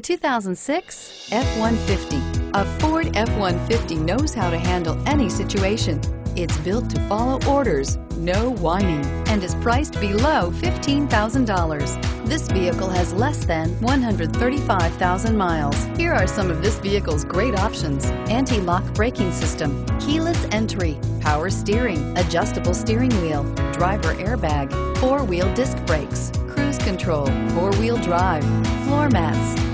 2006 F-150. A Ford F-150 knows how to handle any situation. It's built to follow orders, no whining, and is priced below $15,000. This vehicle has less than 135,000 miles. Here are some of this vehicle's great options. Anti-lock braking system, keyless entry, power steering, adjustable steering wheel, driver airbag, four-wheel disc brakes, cruise control, four-wheel drive, floor mats,